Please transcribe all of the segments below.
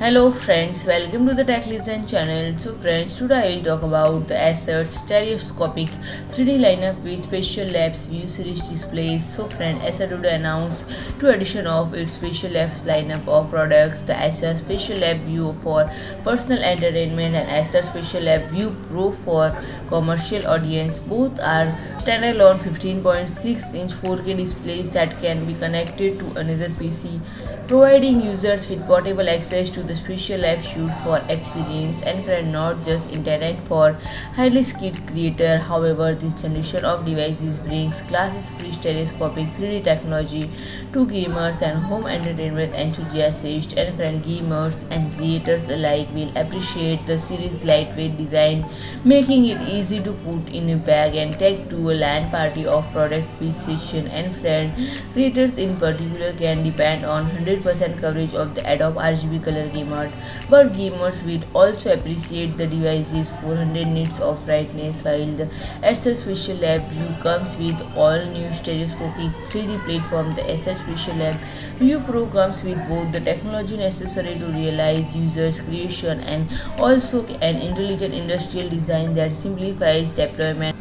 Hello friends, welcome to the Tech Legends channel. So friends, today I will talk about the Acer stereoscopic 3D lineup with Spatial Labs View Series displays. So friends, Acer today announced two edition of its Spatial Labs lineup of products, the Acer Spatial Lab View for personal entertainment and Acer Spatial Lab View Pro for commercial audience. Both are standalone 15.6 inch 4K displays that can be connected to another PC, providing users with portable access to the Spatial Lab shoot for experience and for not just intended for highly skilled creator. However, this generation of devices brings glasses-free stereoscopic 3D technology to gamers and home entertainment enthusiasts and friend gamers and creators alike will appreciate the series' lightweight design, making it easy to put in a bag and take to a LAN party of product precision and friend. Creators in particular can depend on 100% coverage of the Adobe RGB color but gamers will also appreciate the device's 400 nits of brightness while the Acer Spatial Lab View comes with all new stereoscopic 3D platform. The Acer Spatial Lab View Pro comes with both the technology necessary to realize users' creation and also an intelligent industrial design that simplifies deployment.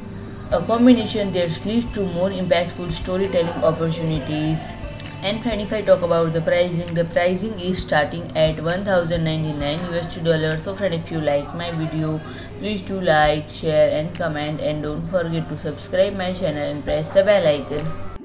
A combination that leads to more impactful storytelling opportunities. And friend, if I talk about the pricing, the pricing is starting at 1099 USD dollars. So friend, if you like my video, please do like, share and comment and don't forget to subscribe my channel and press the bell icon.